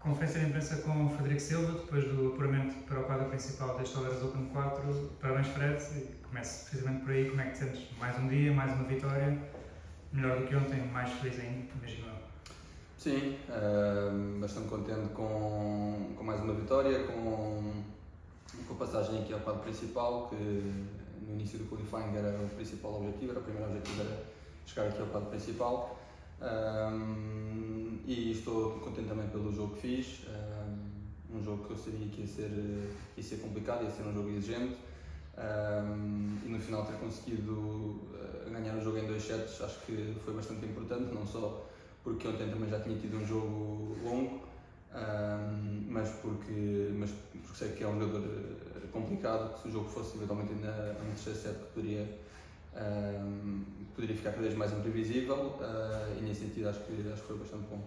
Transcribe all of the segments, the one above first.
Conferência de imprensa com o Frederico Silva, depois do apuramento para o quadro principal deste Oeiras Open 4. Parabéns, Fred, começo precisamente por aí. Como é que te sentes? Mais um dia, mais uma vitória, melhor do que ontem, mais feliz ainda, imagino. Sim, uh, bastante contente com, com mais uma vitória, com, com a passagem aqui ao quadro principal, que no início do qualifying era o principal objetivo, era o primeiro objetivo era chegar aqui ao quadro principal. Um, e estou contente também pelo jogo que fiz. Um, jogo que eu sabia que ia ser, ia ser complicado, ia ser um jogo exigente. E no final ter conseguido eh, ganhar o jogo em dois sets acho que foi bastante importante, não só porque ontem também já tinha tido um jogo longo, mas, porque, mas porque sei que é um jogador eh, complicado, que se o jogo fosse eventualmente ainda um terceiro set que poderia um, poderia ficar cada vez mais imprevisível uh, e nesse sentido acho que, acho que foi bastante bom.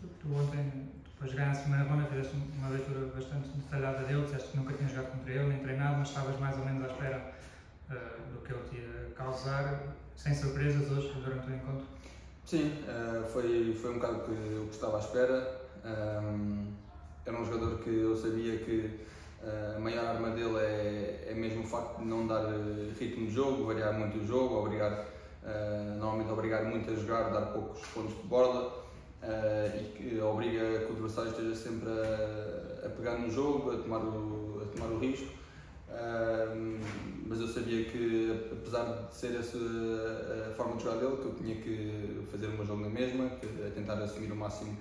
Tu ontem, depois de ganhar a primeira ronda, fizeste uma leitura bastante detalhada dele, disseste que nunca tinhas jogado contra ele, nem treinado, mas estavas mais ou menos à espera uh, do que ele te ia causar, sem surpresas hoje durante o encontro? Sim, uh, foi, foi um bocado que eu estava à espera. Um, era um jogador que eu sabia que Uh, a maior arma dele é, é mesmo o facto de não dar ritmo de jogo, variar muito o jogo, obrigar, normalmente obrigar muito a jogar, dar poucos pontos de borda uh, e que obriga que o adversário esteja sempre a, a, pegar no jogo, a tomar o, a tomar o risco. mas eu sabia que, apesar de ser essa a forma de jogar dele, que eu tinha que fazer o meu jogo na mesma, que, a tentar assumir o máximo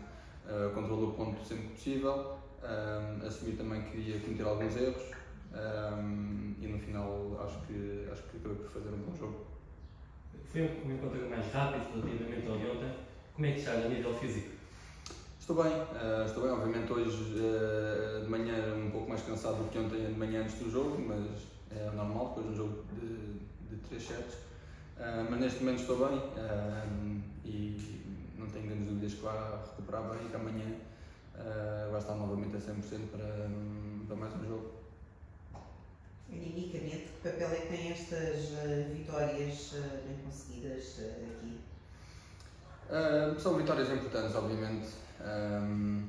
controle do ponto sempre possível um, assumi também que ia cometer alguns erros um, e no final acho que, acho que acabei por fazer um bom jogo. Foi um encontro mais rápido relativamente ao ontem. Como é que estás a nível físico? Estou bem, uh, estou bem. Obviamente hoje uh, de manhã um pouco mais cansado do que ontem de manhã antes do jogo, mas é normal depois de um jogo de, de 3 sets. Uh, mas neste momento estou bem e não tenho grandes dúvidas que vá recuperar bem e que amanhã uh, vai estar novamente a 100% para, para mais um jogo. Animicamente, que papel é que têm estas uh, vitórias uh, bem conseguidas são vitórias importantes, obviamente. Um,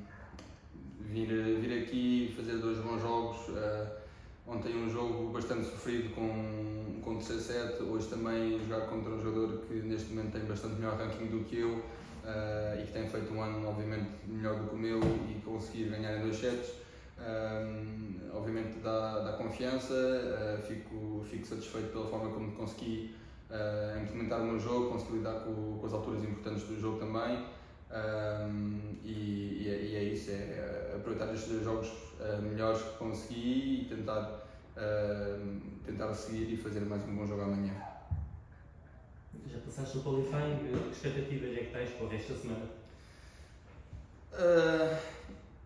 vir, vir aqui fazer dois bons jogos. ontem um jogo bastante sofrido com, com o terceiro set, hoje também jogar contra um jogador que neste momento tem bastante melhor ranking do que eu uh, e que tem feito um ano, obviamente, melhor do que o meu e conseguir ganhar em dois sets, um, obviamente dá, dá confiança, uh, fico, fico satisfeito pela forma como consegui uh, implementar o meu jogo, consegui lidar com, com, as alturas importantes do jogo também. Um, e, e, é, e, é, isso, é aproveitar estes jogos melhores que consegui e tentar, tentar seguir e fazer mais um bom jogo amanhã. Já passaste o qualifying, que expectativas é que tens para o resto da semana? Uh,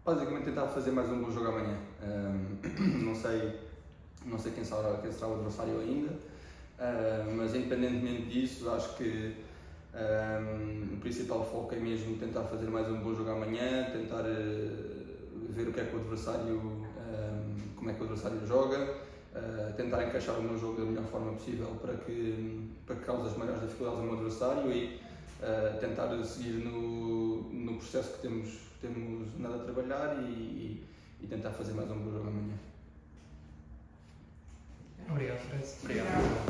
basicamente tentar fazer mais um bom jogo amanhã. Uh, não sei, não sei quem, será, quem será o adversário ainda, uh, mas independentemente disso, acho que o principal foco é mesmo tentar fazer mais um bom jogo amanhã, tentar ver o que é que o adversário, como é que o adversário joga uh, tentar encaixar o meu jogo da melhor forma possível para que, para que cause as maiores dificuldades ao meu adversário e uh, tentar seguir no, no processo que temos, temos nada a trabalhar e, e, e tentar fazer mais um bom jogo amanhã. Obrigado, Fred. Obrigado.